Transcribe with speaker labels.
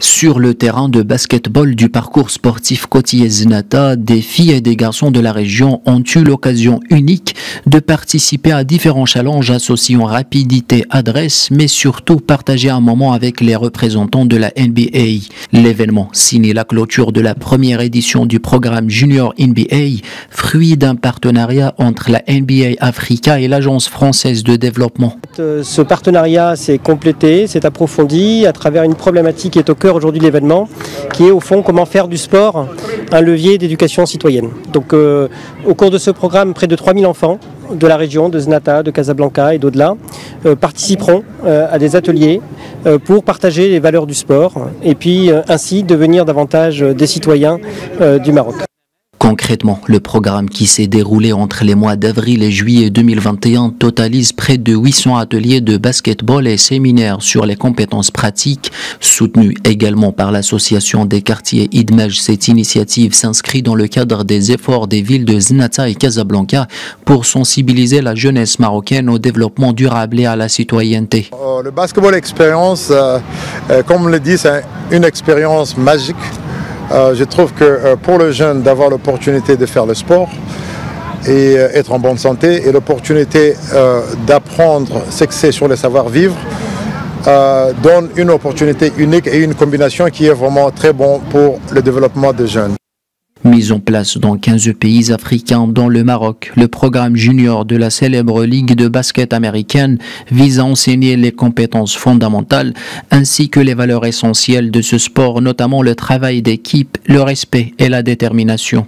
Speaker 1: Sur le terrain de basketball du parcours sportif côtier Zenata, des filles et des garçons de la région ont eu l'occasion unique de participer à différents challenges associant rapidité, adresse, mais surtout partager un moment avec les représentants de la NBA. L'événement signe la clôture de la première édition du programme Junior NBA, fruit d'un partenariat entre la NBA Africa et l'Agence française de développement.
Speaker 2: Ce partenariat s'est complété, s'est approfondi à travers une problématique qui au cœur aujourd'hui l'événement, qui est au fond comment faire du sport un levier d'éducation citoyenne. Donc euh, au cours de ce programme, près de 3000 enfants de la région, de Znata, de Casablanca et d'au-delà, euh, participeront euh, à des ateliers pour partager les valeurs du sport et puis ainsi devenir davantage des citoyens du Maroc.
Speaker 1: Concrètement, le programme qui s'est déroulé entre les mois d'avril et juillet 2021 totalise près de 800 ateliers de basketball et séminaires sur les compétences pratiques, soutenus également par l'association des quartiers Idmej. Cette initiative s'inscrit dans le cadre des efforts des villes de Znata et Casablanca pour sensibiliser la jeunesse marocaine au développement durable et à la citoyenneté.
Speaker 3: Euh, le basketball expérience, euh, euh, comme on le dit, c'est une expérience magique euh, je trouve que euh, pour le jeune d'avoir l'opportunité de faire le sport et euh, être en bonne santé et l'opportunité d'apprendre ce que c'est sur le savoir-vivre donne une opportunité unique et une combination qui est vraiment très bon pour le développement des jeunes.
Speaker 1: Mise en place dans 15 pays africains, dont le Maroc, le programme junior de la célèbre Ligue de basket américaine vise à enseigner les compétences fondamentales ainsi que les valeurs essentielles de ce sport, notamment le travail d'équipe, le respect et la détermination.